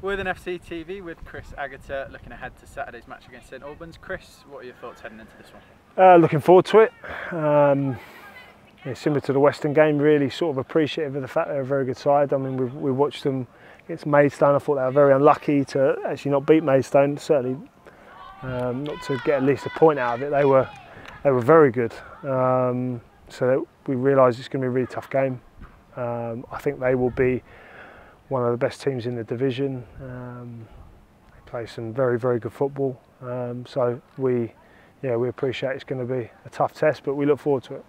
Worthing FC TV with Chris Agutter looking ahead to Saturday's match against St Albans. Chris, what are your thoughts heading into this one? Uh, looking forward to it. Um, yeah, similar to the Weston game, really sort of appreciative of the fact they're a very good side. I mean, we we watched them against Maidstone. I thought they were very unlucky to actually not beat Maidstone. Certainly um, not to get at least a point out of it. They were they were very good. Um, so we realise it's going to be a really tough game. Um, I think they will be one of the best teams in the division. Um, they play some very, very good football. Um, so we, yeah, we appreciate it's going to be a tough test, but we look forward to it.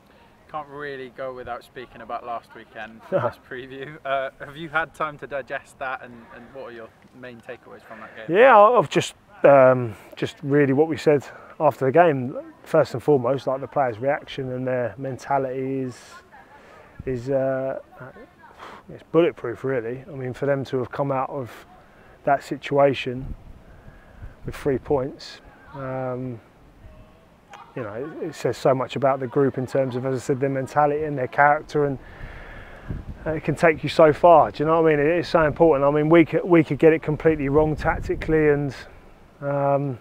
Can't really go without speaking about last weekend for this preview. Uh, have you had time to digest that, and, and, what are your main takeaways from that game? Yeah, I've just um, just really what we said after the game. First and foremost, like the players' reaction and their mentality is is uh, it's bulletproof really. I mean for them to have come out of that situation with three points, um, you know, it, it, says so much about the group in terms of, as I said, their mentality and their character and it can take you so far. Do you know what I mean? It is so important. I mean, we could, we could get it completely wrong tactically and um,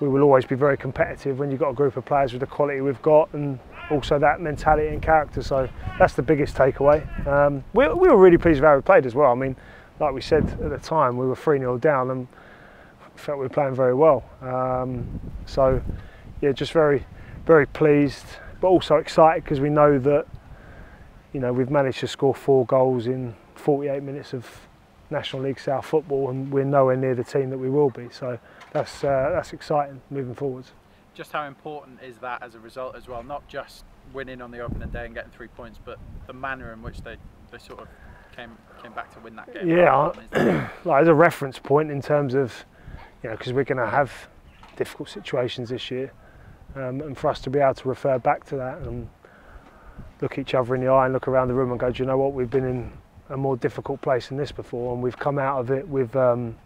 we will always be very competitive when you've got a group of players with the quality we've got and also that mentality and character. So that's the biggest takeaway. Um, we, we, were really pleased with how we played as well. I mean, like we said at the time, we were 3 0 down and felt we were playing very well. Um, so, yeah, just very, very pleased, but also excited because we know that, you know, we've managed to score four goals in 48 minutes of National League South football and we're nowhere near the team that we will be. So that's, uh, that's exciting moving forwards just how important is that as a result as well? Not just winning on the opening day and getting three points, but the manner in which they, they sort of came came back to win that game. Yeah, like as a reference point in terms of, you know, because we're going to have difficult situations this year, um, and for us to be able to refer back to that and look each other in the eye and look around the room and go, do you know what, we've been in a more difficult place than this before, and we've come out of it with. Um,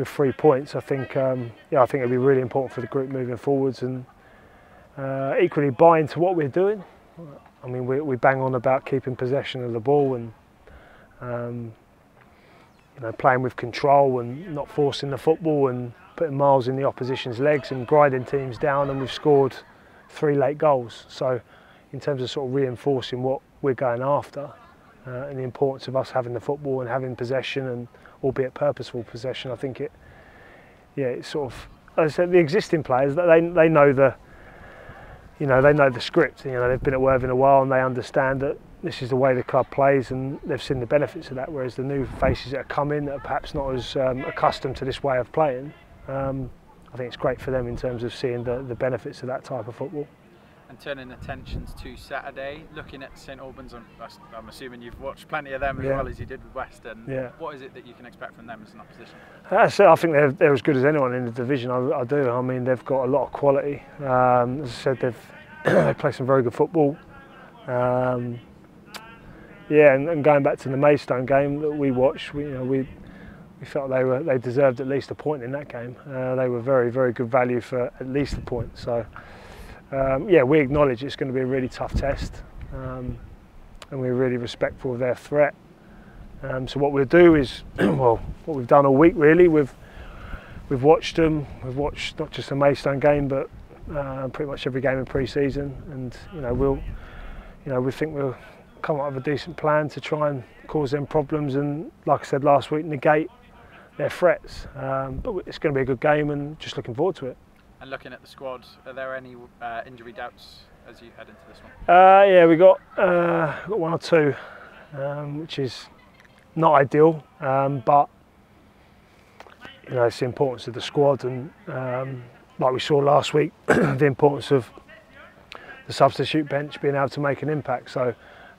with three points, I think um, yeah, I think it'll be really important for the group moving forwards and uh, equally buy into what we're doing. I mean, we, we bang on about keeping possession of the ball and um, you know playing with control and not forcing the football and putting miles in the opposition's legs and grinding teams down. And we've scored three late goals. So, in terms of sort of reinforcing what we're going after, uh, and the importance of us having the football and having possession and albeit purposeful possession. I think it, yeah, it's sort of, as I said, the existing players they they know the, you know, they know the script. You know, they've been at Worthing a while and they understand that this is the way the club plays and they've seen the benefits of that. Whereas the new faces that are coming that are perhaps not as um, accustomed to this way of playing, um, I think it's great for them in terms of seeing the, the benefits of that type of football and turning attentions to Saturday, looking at St Albans. I'm, I'm assuming you've watched plenty of them as yeah. well as you did with Weston. Yeah. What is it that you can expect from them as an opposition? Uh, I think they're, they're as good as anyone in the division. I, I do. I mean, they've got a lot of quality. Um, as I said, they've they play some very good football. Um, yeah, and, and, going back to the Maidstone game that we watched, we, you know, we we felt they were they deserved at least a point in that game. Uh, they were very very good value for at least a point. So um, yeah, we acknowledge it's going to be a really tough test um, and we're really respectful of their threat. Um, so what we'll do is, well, what we've done all week really, we've, we've watched them, we've watched not just the Maidstone game, but uh, pretty much every game in pre-season and, you know, we'll, you know, we think we'll come up with a decent plan to try and cause them problems and, like I said last week, negate their threats. Um, but it's going to be a good game and just looking forward to it. And looking at the squad, are there any uh, injury doubts as you head into this one? Uh, yeah, we got uh, got one or two, um, which is not ideal, um, but you know it's the importance of the squad, and um, like we saw last week, the importance of the substitute bench being able to make an impact. So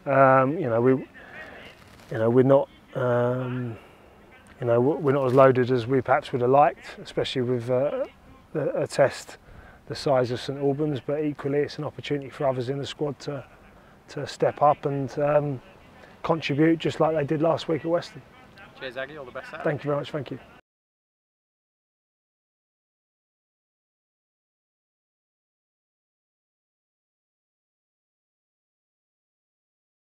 um, you know we, you know we're not. Um, you know, we're not as loaded as we perhaps would have liked, especially with uh, a test the size of St Albans, but equally it's an opportunity for others in the squad to to step up and um, contribute just like they did last week at Weston. Cheers, Aggie. All the best. Thank you very much. Thank you.